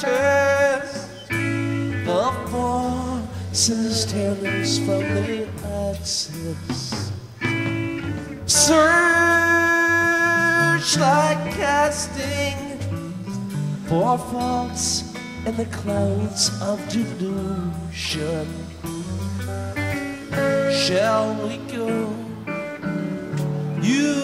tatters the forces tellers from the axis. Search like casting for faults in the clouds of delusion. Shall we go? You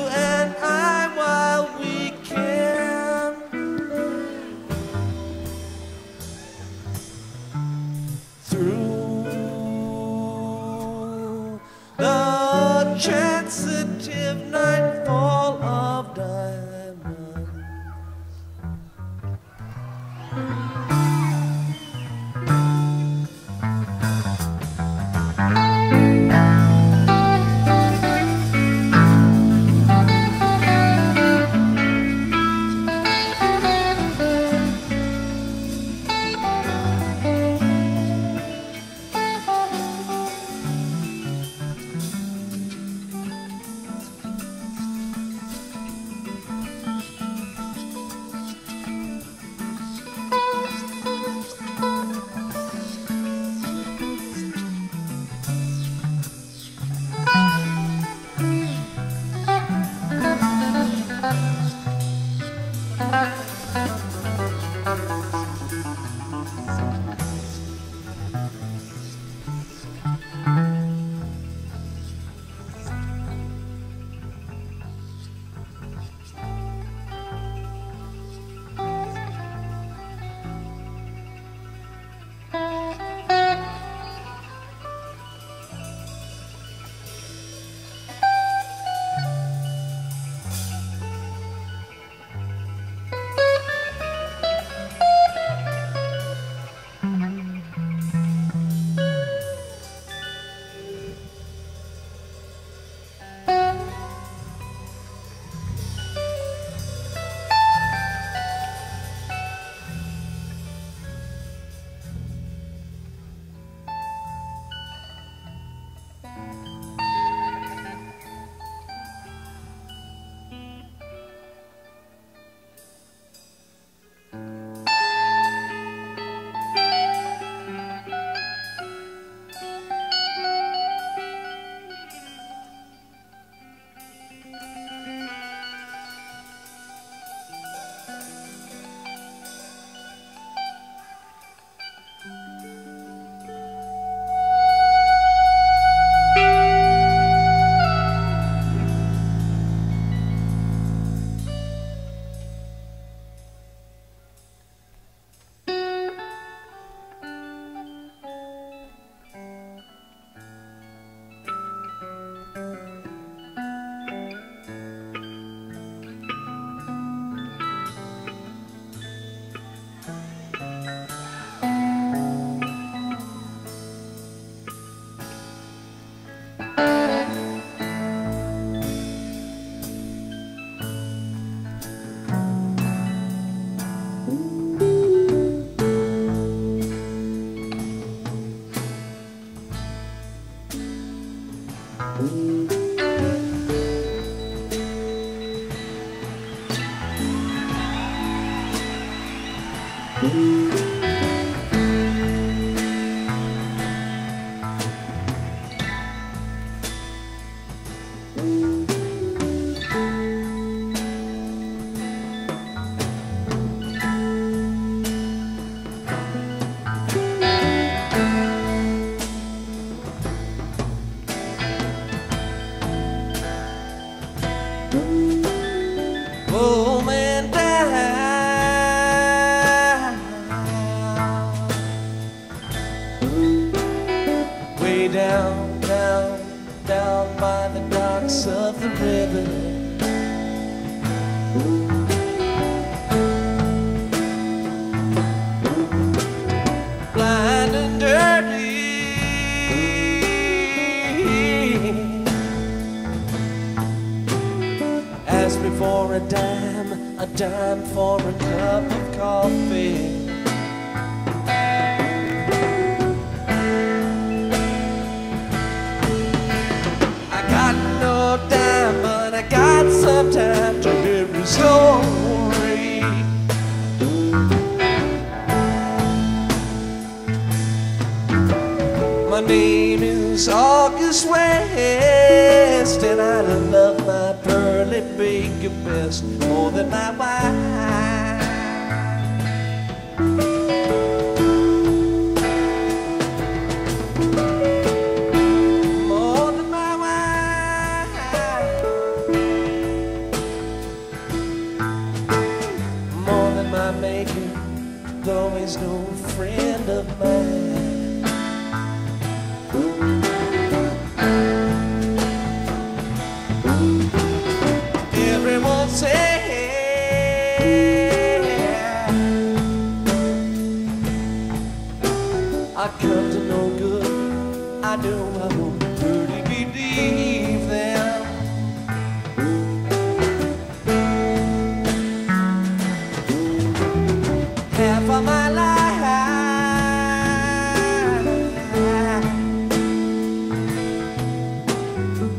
Oh Blind west, and I love my pearly baker best more than my wife. I come to no good. I do won't really believe them. Half of my life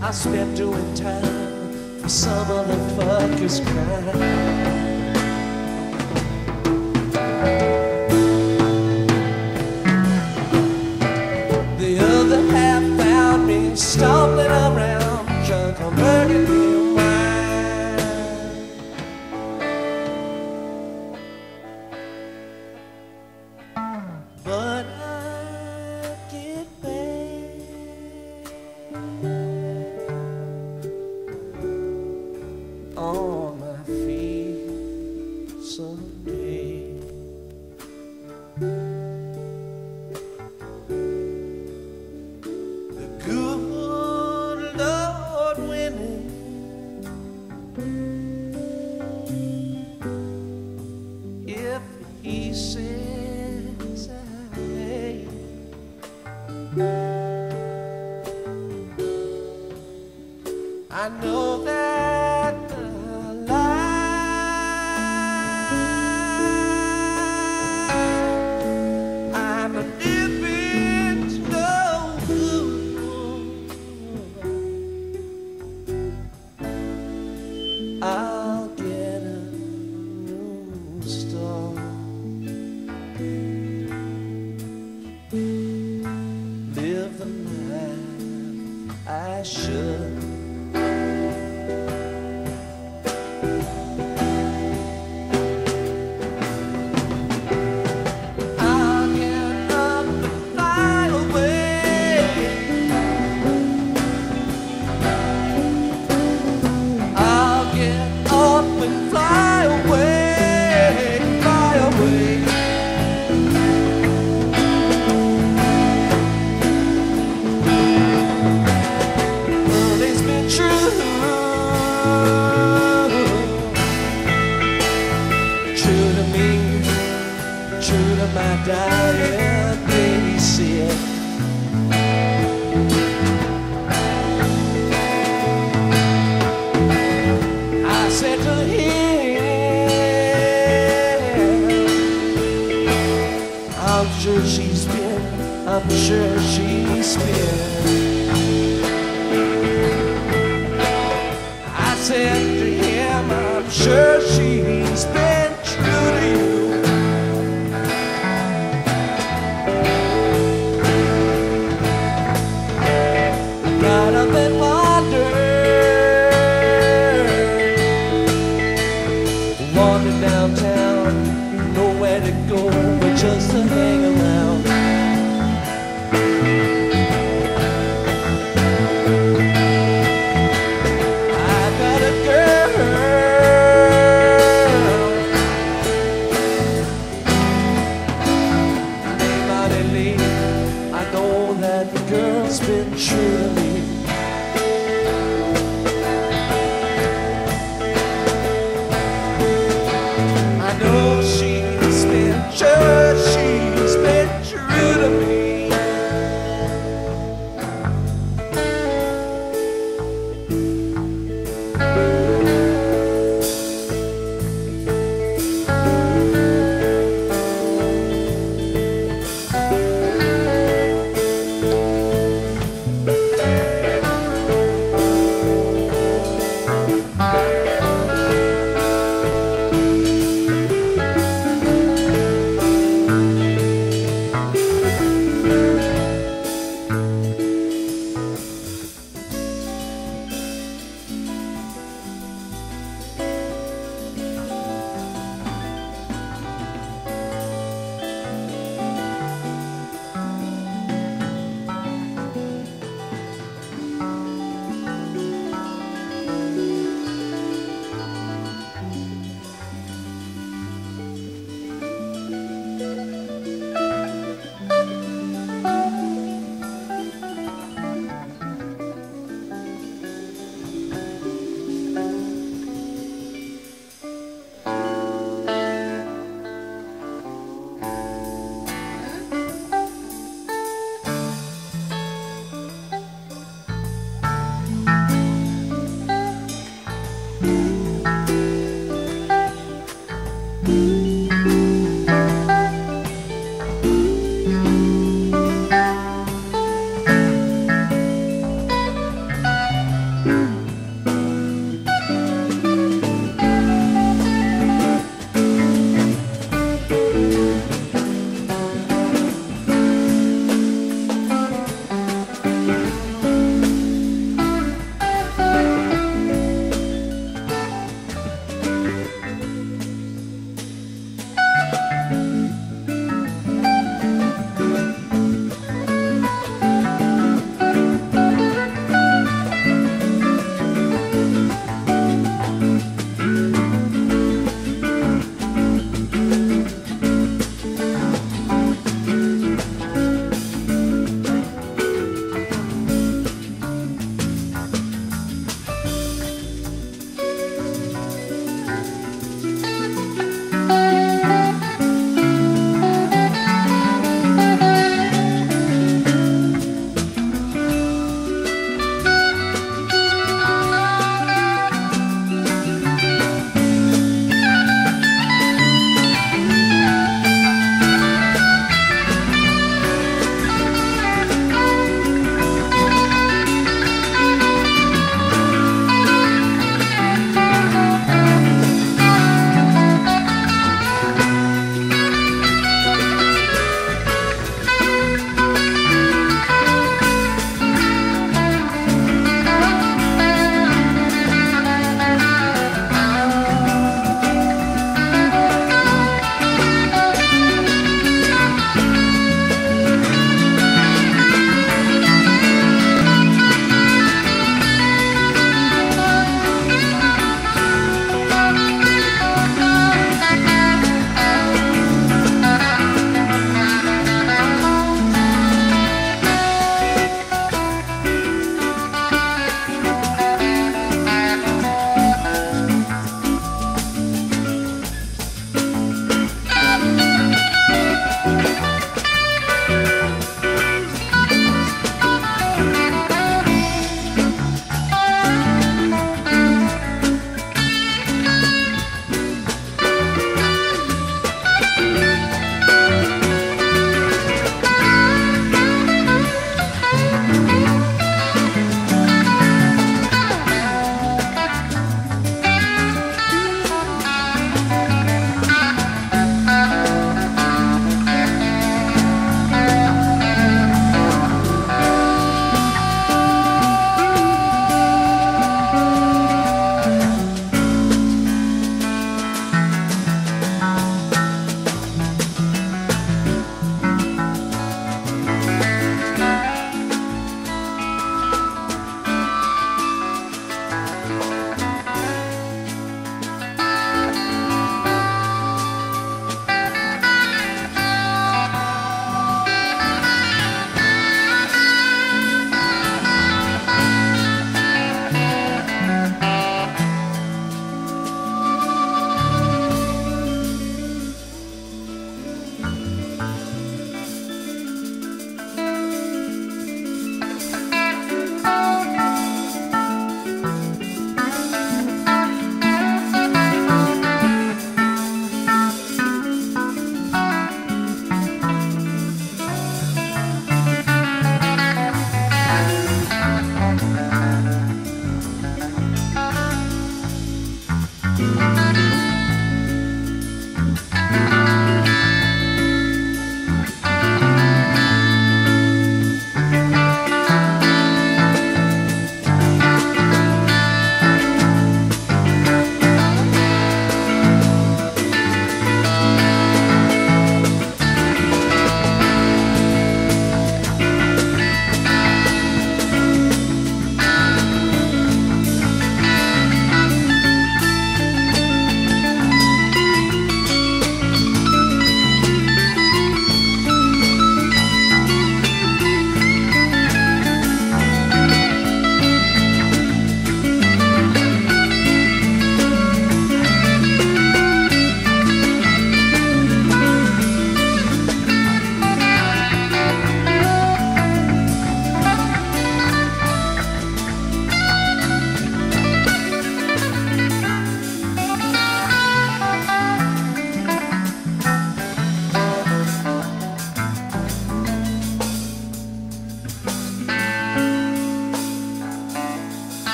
I spent doing time for some other fucker's crime. stop I know that. sure she's been, I'm sure she's been. I said to him, I'm sure she's been.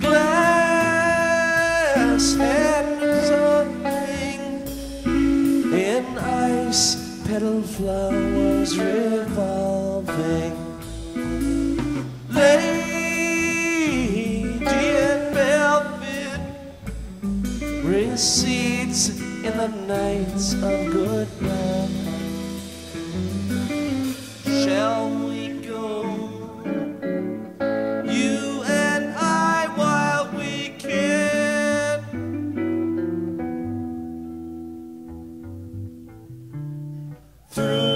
Glass in ice petal flowers revolving. Lady in velvet in the nights of good. through.